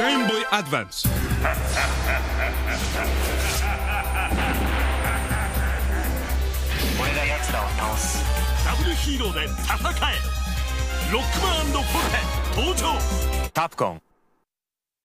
Game Boy Advance. らダブルヒーローで戦え。ロックマンフォルテ登場。タプコン